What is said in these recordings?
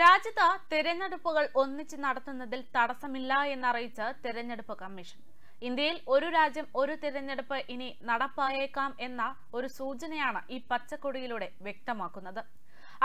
രാജ്യത്ത് തെരഞ്ഞെടുപ്പുകൾ ഒന്നിച്ച് നടത്തുന്നതിൽ തടസ്സമില്ല എന്നറിയിച്ച് തിരഞ്ഞെടുപ്പ് കമ്മീഷൻ. ഇന്ത്യയിൽ ഒരു രാജ്യം ഒരു തിരഞ്ഞെടുപ്പ് ഇനി നടപ്പായേക്കാം എന്ന ഒരു സൂചനയാണ് ഈ പച്ചക്കൊടിയിലൂടെ വ്യക്തമാക്കുന്നത്.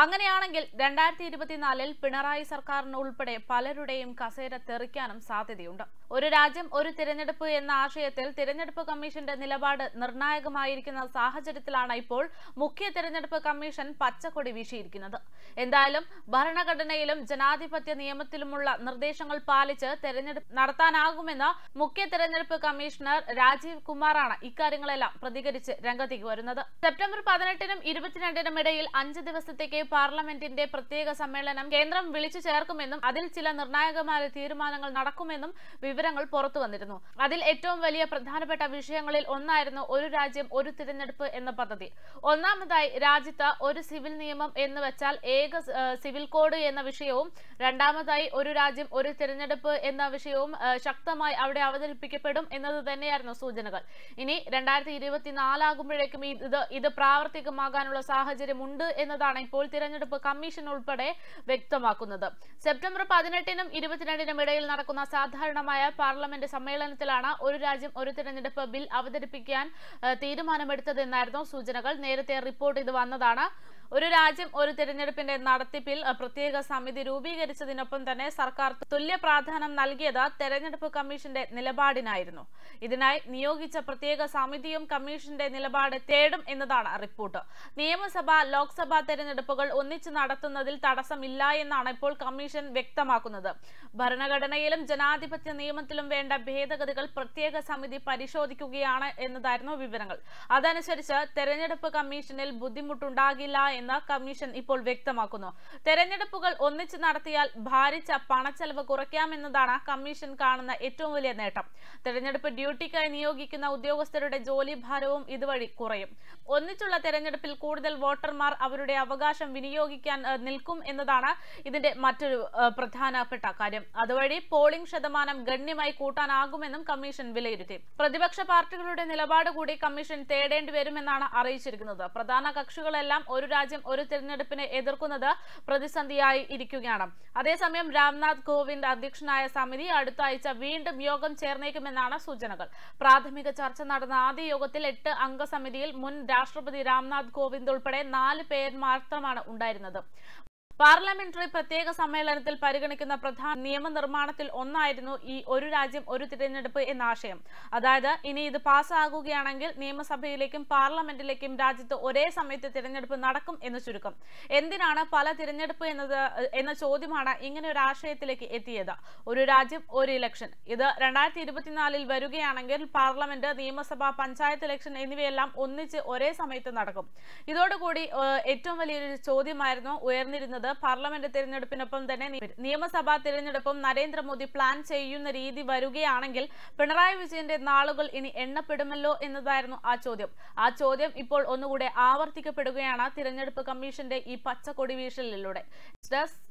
അങ്ങനെയാണെങ്കിൽ രണ്ടായിരത്തി ഇരുപത്തിനാലിൽ പിണറായി സർക്കാരിന് ഉൾപ്പെടെ പലരുടെയും കസേര തെറിക്കാനും സാധ്യതയുണ്ട്. ഒരു രാജ്യം ഒരു തിരഞ്ഞെടുപ്പ് എന്ന ആശയത്തിൽ തിരഞ്ഞെടുപ്പ് കമ്മീഷന്റെ നിലപാട് നിർണായകമായിരിക്കുന്ന സാഹചര്യത്തിലാണ് ഇപ്പോൾ മുഖ്യ തിരഞ്ഞെടുപ്പ് കമ്മീഷൻ പച്ചക്കൊടി വീശിയിരിക്കുന്നത്. എന്തായാലും ഭരണഘടനയിലും ജനാധിപത്യ നിയമത്തിലുമുള്ള നിർദ്ദേശങ്ങൾ പാലിച്ച് തെരഞ്ഞെടുപ്പ് നടത്താനാകുമെന്ന് മുഖ്യ തെരഞ്ഞെടുപ്പ് കമ്മീഷണർ രാജീവ് കുമാറാണ് ഇക്കാര്യങ്ങളെല്ലാം പ്രതികരിച്ച് രംഗത്തേക്ക് വരുന്നത്. സെപ്റ്റംബർ പതിനെട്ടിനും ഇരുപത്തിരണ്ടിനും ഇടയിൽ അഞ്ച് ദിവസത്തേക്ക് പാർലമെന്റിന്റെ പ്രത്യേക സമ്മേളനം കേന്ദ്രം വിളിച്ചു ചേർക്കുമെന്നും അതിൽ ചില നിർണായകമായ തീരുമാനങ്ങൾ നടക്കുമെന്നും വിവരങ്ങൾ പുറത്തു വന്നിരുന്നു. അതിൽ ഏറ്റവും വലിയ പ്രധാനപ്പെട്ട വിഷയങ്ങളിൽ ഒന്നായിരുന്നു ഒരു രാജ്യം ഒരു തിരഞ്ഞെടുപ്പ് എന്ന പദ്ധതി. ഒന്നാമതായി രാജ്യത്ത് ഒരു സിവിൽ നിയമം എന്ന് വെച്ചാൽ ഏക സിവിൽ കോഡ് എന്ന വിഷയവും രണ്ടാമതായി ഒരു രാജ്യം ഒരു തിരഞ്ഞെടുപ്പ് എന്ന വിഷയവും ശക്തമായി അവിടെ അവതരിപ്പിക്കപ്പെടും എന്നത് തന്നെയായിരുന്നു സൂചനകൾ. ഇനി രണ്ടായിരത്തി ഇരുപത്തിനാലാകുമ്പോഴേക്കും ഇത് ഇത് പ്രാവർത്തികമാകാനുള്ള സാഹചര്യമുണ്ട് എന്നതാണ് ഇപ്പോൾ തിരഞ്ഞെടുപ്പ് കമ്മീഷൻ ഉൾപ്പെടെ വ്യക്തമാക്കുന്നത്. സെപ്റ്റംബർ പതിനെട്ടിനും ഇരുപത്തിരണ്ടിനും ഇടയിൽ നടക്കുന്ന സാധാരണമായ പാർലമെന്റ് സമ്മേളനത്തിലാണ് ഒരു രാജ്യം ഒരു തിരഞ്ഞെടുപ്പ് ബിൽ അവതരിപ്പിക്കാൻ തീരുമാനമെടുത്തതെന്നായിരുന്നു സൂചനകൾ. നേരത്തെ റിപ്പോർട്ട് ഇത് വന്നതാണ്. ഒരു രാജ്യം ഒരു തിരഞ്ഞെടുപ്പിന്റെ നടത്തിപ്പിൽ പ്രത്യേക സമിതി രൂപീകരിച്ചതിനൊപ്പം തന്നെ സർക്കാർ തുല്യ പ്രാധാന്യം നൽകിയത് തെരഞ്ഞെടുപ്പ് കമ്മീഷന്റെ നിലപാടിനായിരുന്നു. ഇതിനായി നിയോഗിച്ച പ്രത്യേക സമിതിയും കമ്മീഷന്റെ നിലപാട് തേടും എന്നതാണ് റിപ്പോർട്ട്. നിയമസഭ ലോക്സഭാ തെരഞ്ഞെടുപ്പുകൾ ഒന്നിച്ചു നടത്തുന്നതിൽ തടസ്സമില്ല എന്നാണ് ഇപ്പോൾ കമ്മീഷൻ വ്യക്തമാക്കുന്നത്. ഭരണഘടനയിലും ജനാധിപത്യ നിയമത്തിലും വേണ്ട ഭേദഗതികൾ പ്രത്യേക സമിതി പരിശോധിക്കുകയാണ് എന്നതായിരുന്നു വിവരങ്ങൾ. അതനുസരിച്ച് തെരഞ്ഞെടുപ്പ് കമ്മീഷനിൽ ബുദ്ധിമുട്ടുണ്ടാകില്ല എന്ന് കമ്മീഷൻ ഇപ്പോൾ വ്യക്തമാക്കുന്നു. തെരഞ്ഞെടുപ്പുകൾ ഒന്നിച്ച് നടത്തിയാൽ ഭാരിച്ച പണച്ചെലവ് കുറയ്ക്കാമെന്നതാണ് കമ്മീഷൻ കാണുന്ന ഏറ്റവും വലിയ നേട്ടം. തെരഞ്ഞെടുപ്പ് ഡ്യൂട്ടിക്കായി നിയോഗിക്കുന്ന ഉദ്യോഗസ്ഥരുടെ ജോലി ഭാരവും ഇതുവഴി കുറയും. ഒന്നിച്ചുള്ള തെരഞ്ഞെടുപ്പിൽ കൂടുതൽ വോട്ടർമാർ അവരുടെ അവകാശം വിനിയോഗിക്കാൻ നിൽക്കും എന്നതാണ് ഇതിന്റെ മറ്റൊരു പ്രധാനപ്പെട്ട കാര്യം. അതുവഴി പോളിംഗ് ശതമാനം ഗണ്യമായി കൂട്ടാനാകുമെന്നും കമ്മീഷൻ വിലയിരുത്തി. പ്രതിപക്ഷ പാർട്ടികളുടെ നിലപാട് കൂടി കമ്മീഷൻ തേടേണ്ടി വരുമെന്നാണ് അറിയിച്ചിരിക്കുന്നത്. പ്രധാന കക്ഷികളെല്ലാം ഒരു രാജ്യം ഒരു തിരഞ്ഞെടുപ്പിനെ എതിർക്കുന്നത് പ്രതിസന്ധിയായി ഇരിക്കുകയാണ്. അതേസമയം രാംനാഥ് കോവിന്ദ് അധ്യക്ഷനായ സമിതി അടുത്ത ആഴ്ച വീണ്ടും യോഗം ചേർന്നേക്കുമെന്നാണ് സൂചനകൾ. പ്രാഥമിക ചർച്ച നടന്ന ആദ്യ യോഗത്തിൽ എട്ട് അംഗ സമിതിയിൽ മുൻ രാഷ്ട്രപതി രാംനാഥ് കോവിന്ദ് ഉൾപ്പെടെ നാല് പേർ മാത്രമാണ് ഉണ്ടായിരുന്നത്. പാർലമെന്ററി പ്രത്യേക സമ്മേളനത്തിൽ പരിഗണിക്കുന്ന പ്രധാന നിയമനിർമ്മാണത്തിൽ ഒന്നായിരുന്നു ഈ ഒരു രാജ്യം ഒരു തിരഞ്ഞെടുപ്പ് എന്ന ആശയം. അതായത് ഇനി ഇത് പാസ്സാകുകയാണെങ്കിൽ നിയമസഭയിലേക്കും പാർലമെന്റിലേക്കും രാജ്യത്ത് ഒരേ സമയത്ത് തിരഞ്ഞെടുപ്പ് നടക്കും എന്ന് ചുരുക്കം. എന്തിനാണ് പല തിരഞ്ഞെടുപ്പ് എന്നത് എന്ന ചോദ്യമാണ് ഇങ്ങനെ ഒരു ആശയത്തിലേക്ക് എത്തിയത്? ഒരു രാജ്യം ഒരു ഇലക്ഷൻ. ഇത് രണ്ടായിരത്തി ഇരുപത്തിനാലിൽ വരികയാണെങ്കിൽ പാർലമെന്റ് നിയമസഭ പഞ്ചായത്ത് ഇലക്ഷൻ എന്നിവയെല്ലാം ഒന്നിച്ച് ഒരേ സമയത്ത് നടക്കും. ഇതോടുകൂടി ഏറ്റവും വലിയൊരു ചോദ്യമായിരുന്നു ഉയർന്നിരുന്നത് പാർലമെന്റ് തിരഞ്ഞെടുപ്പിനൊപ്പം തന്നെ നിയമസഭാ തിരഞ്ഞെടുപ്പും നരേന്ദ്രമോദി പ്ലാൻ ചെയ്യുന്ന രീതി വരികയാണെങ്കിൽ പിണറായി വിജയന്റെ നാളുകൾ ഇനി എണ്ണപ്പെടുമല്ലോ എന്നതായിരുന്നു ആ ചോദ്യം. ആ ചോദ്യം ഇപ്പോൾ ഒന്നുകൂടെ ആവർത്തിക്കപ്പെടുകയാണ് തിരഞ്ഞെടുപ്പ് കമ്മീഷന്റെ ഈ പച്ചക്കൊടി വീശലിലൂടെ. ഡെസ്ക്